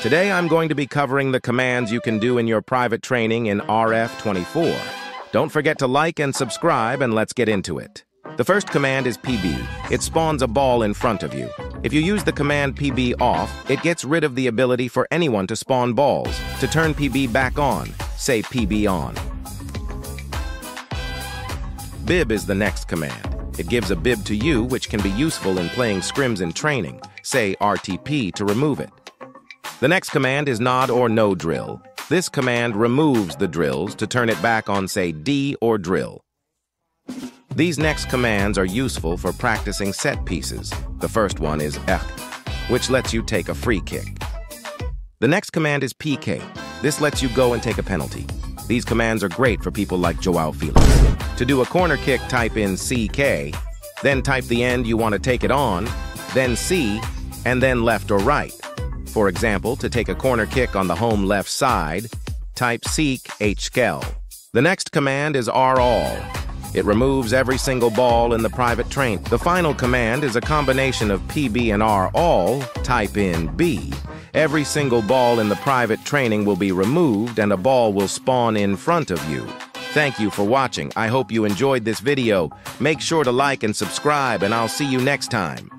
Today I'm going to be covering the commands you can do in your private training in RF24. Don't forget to like and subscribe and let's get into it. The first command is PB. It spawns a ball in front of you. If you use the command PB off, it gets rid of the ability for anyone to spawn balls. To turn PB back on, say PB on. Bib is the next command. It gives a bib to you, which can be useful in playing scrims in training. Say RTP to remove it. The next command is ND or no drill. This command removes the drills to turn it back on, say, D or drill. These next commands are useful for practicing set pieces. The first one is FK, which lets you take a free kick. The next command is PK. This lets you go and take a penalty. These commands are great for people like Joao Felix. To do a corner kick, type in CK, then type the end you want to take it on, then C, and then left or right. For example, to take a corner kick on the home left side, type CK HKL. The next command is RAll. It removes every single ball in the private train. The final command is a combination of PB and R all, type in B. Every single ball in the private training will be removed and a ball will spawn in front of you. Thank you for watching. I hope you enjoyed this video. Make sure to like and subscribe and I'll see you next time.